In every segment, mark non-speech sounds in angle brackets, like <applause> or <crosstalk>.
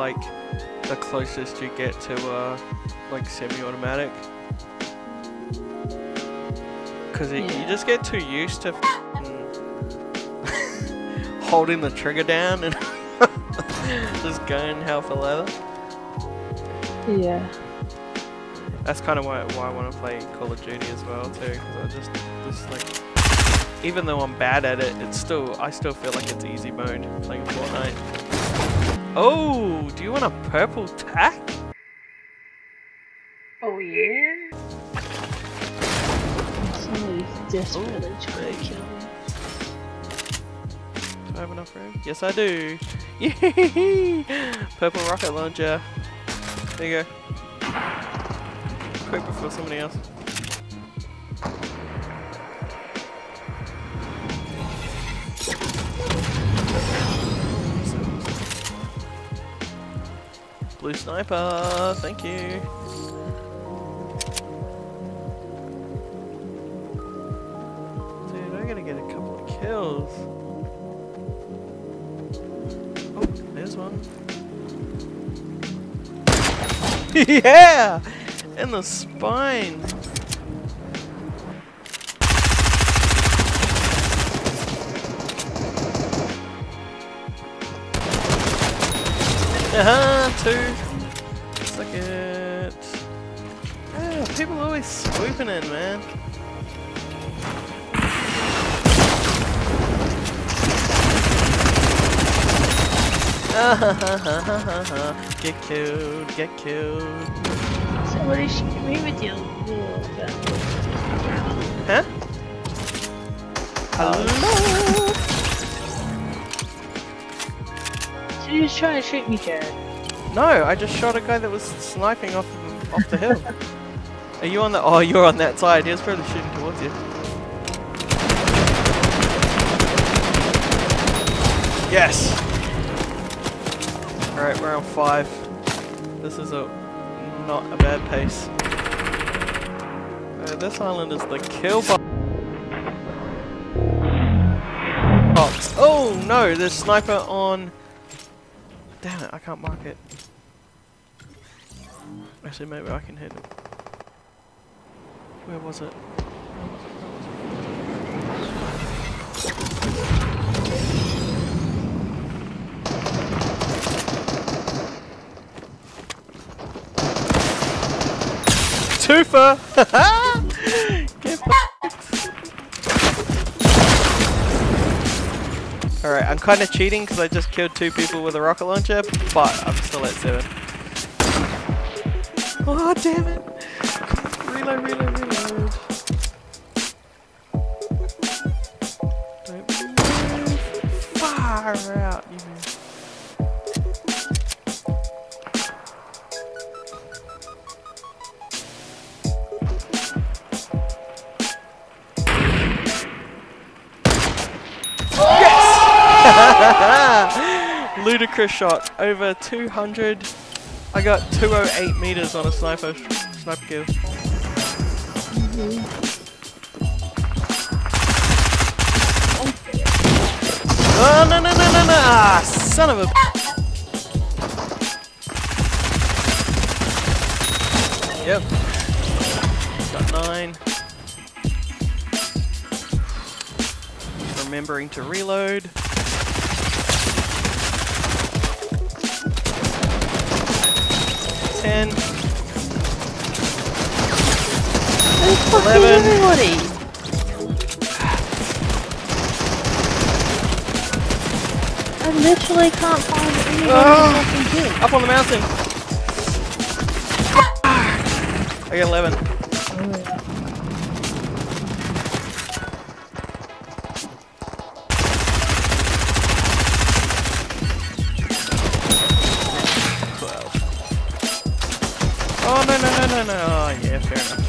like the closest you get to uh, like semi-automatic. Cause it, you just get too used to <laughs> holding the trigger down and <laughs> just going hell for leather. Yeah. That's kind of why, why I want to play Call of Duty as well too, because I just, just like, even though I'm bad at it, it's still, I still feel like it's easy mode playing Fortnite. Oh, do you want a purple tack? Oh yeah. Somebody's desperately trying to kill me. Do I have enough room? Yes, I do. <laughs> Purple rocket launcher. There you go. Quick before somebody else. Blue sniper, thank you. Dude, I gotta get a couple of kills. Oh, there's one. <laughs> yeah! In the spine! Aha, two. Suck it. Yeah, people always swooping in, man. <laughs> get killed, get killed. Somebody shoot me with your little gun. Huh? Oh, Hello? Was trying to shoot me, Jarrod. No, I just shot a guy that was sniping off off the hill. Are you on the? Oh, you're on that side. He was probably shooting towards you. Yes. All right, we're on five. This is a not a bad pace. Uh, this island is the kill box. Oh no, there's sniper on. Damn it, I can't mark it. Actually, maybe I can hit it. Where was it? Twofer! <laughs> Alright, I'm kind of cheating because I just killed two people with a rocket launcher, but I'm still at seven. Oh, damn it! Reload, reload, reload. Don't move. Far out, you! <laughs> Ludicrous shot. Over 200. I got 208 meters on a sniper sniper kill. Oh no no no no no! Ah, son of a. Yep. Got nine. Remembering to reload. Ten. Eleven. everybody? I literally can't find anyone Ah. Up on the mountain. I got 11. No! Oh yeah, fair enough.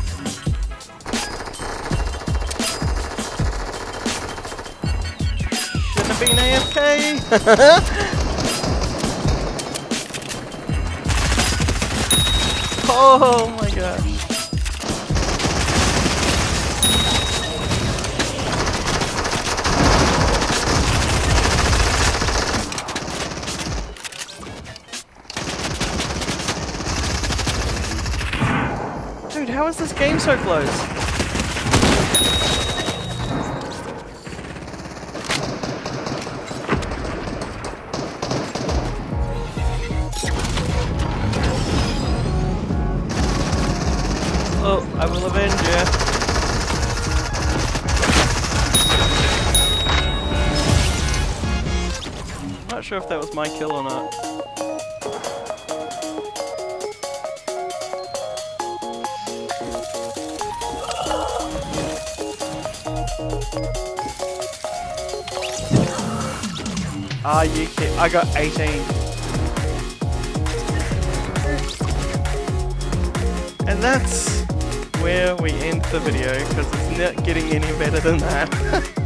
Shouldn't have been AFK. <laughs> Oh is this game so close? Oh, I will avenge you. Not sure if that was my kill or not. Ah, you kid. I got 18. And that's where we end the video because it's not getting any better than that. <laughs>